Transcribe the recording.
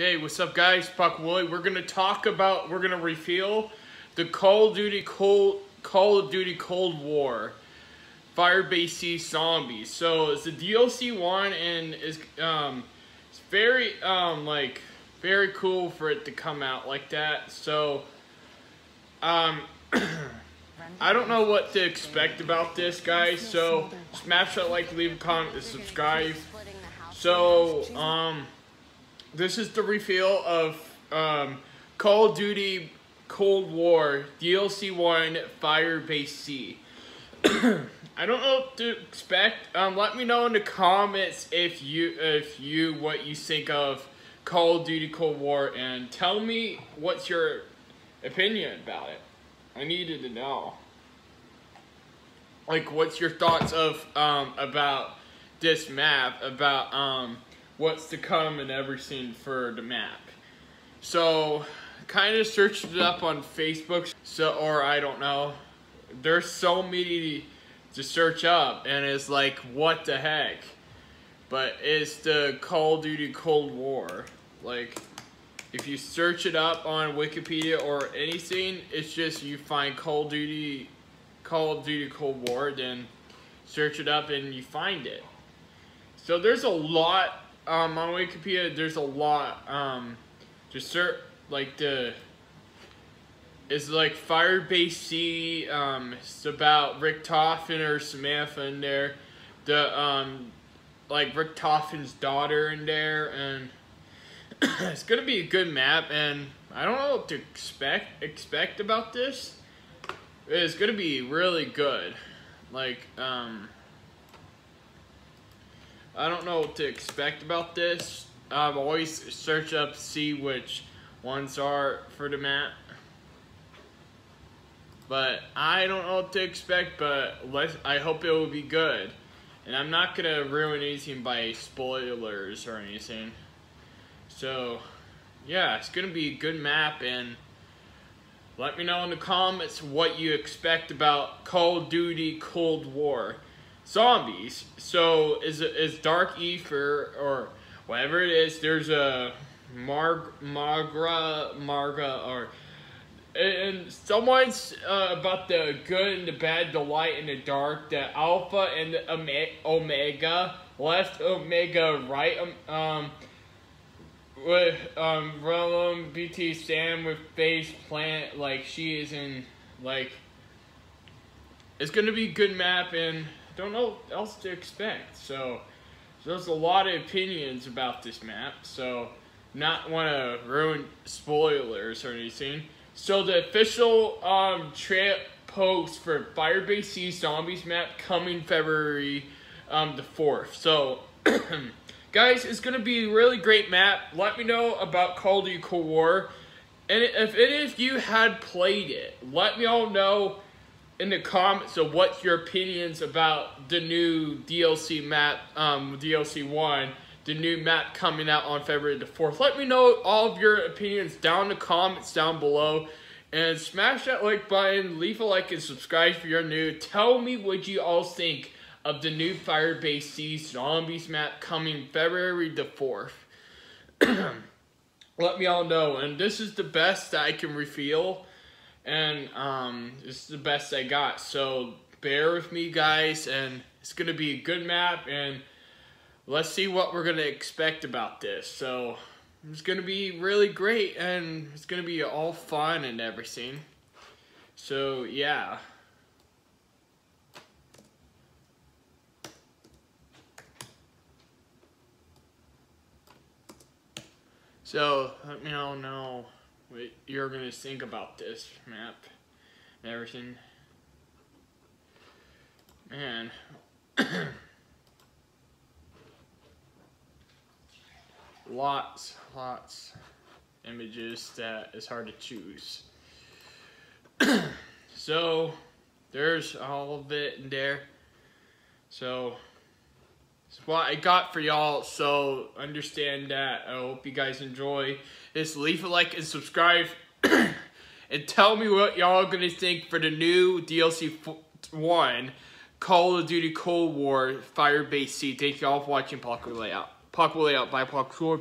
Okay, what's up guys? Puck Willie. We're gonna talk about, we're gonna reveal the Call of Duty Cold, Call of Duty Cold War Firebase Z Zombies. So it's a DLC one and is um it's very um like very cool for it to come out like that. So um I don't know what to expect about this guys, so smash that like, leave a comment, and subscribe. So um this is the reveal of um, Call of Duty Cold War DLC 1 Firebase Z. I don't know what to expect. Um, let me know in the comments if you if you what you think of Call of Duty Cold War and tell me what's your opinion about it. I needed to know. Like what's your thoughts of um about this map about um what's to come and everything for the map. So, kind of searched it up on Facebook, so or I don't know. There's so many to search up, and it's like, what the heck? But it's the Call of Duty Cold War. Like, if you search it up on Wikipedia or anything, it's just you find Call of Duty, Call of Duty Cold War, then search it up and you find it. So there's a lot um, on Wikipedia, there's a lot. Um, just search like the it's like Firebase Z. Um, it's about Richtofen or Samantha in there. The um, like Richtofen's daughter in there, and it's gonna be a good map. And I don't know what to expect expect about this. It's gonna be really good. Like um. I don't know what to expect about this. I've always search up see which ones are for the map. But I don't know what to expect, but I hope it will be good. And I'm not gonna ruin anything by spoilers or anything. So yeah, it's gonna be a good map and let me know in the comments what you expect about Call of Duty Cold War zombies. So is is Dark Ether or whatever it is? There's a Marg Margra Marga or and someone's uh, about the good and the bad, the light and the dark, the alpha and the omega, left omega, right um, um with um Realm BT Sam with face plant like she is in like it's gonna be good map and don't know what else to expect. So, so there's a lot of opinions about this map. So not want to ruin spoilers or anything. So the official um, trip post for Firebase Z Zombies map coming February um, the 4th. So, guys, it's going to be a really great map. Let me know about Call of Duty Cold War. And if any of you had played it, let me all know in the comments of what's your opinions about the new DLC map, um, DLC 1, the new map coming out on February the 4th. Let me know all of your opinions down in the comments down below. And smash that like button, leave a like and subscribe if you're new. Tell me what you all think of the new Firebase Z Zombies map coming February the 4th. Let me all know. And this is the best that I can reveal and um, it's the best I got. So bear with me, guys, and it's gonna be a good map, and let's see what we're gonna expect about this. So it's gonna be really great, and it's gonna be all fun and everything. So yeah. So let me all know what you're gonna think about this map and everything. Man. lots, lots images that is hard to choose. so, there's all of it in there. So, it's what I got for y'all, so understand that. I hope you guys enjoy this. Leave a like and subscribe. and tell me what y'all gonna think for the new DLC 1, Call of Duty Cold War Firebase Z. Thank y'all for watching Parkour Layout. Parkour Layout by Parkour.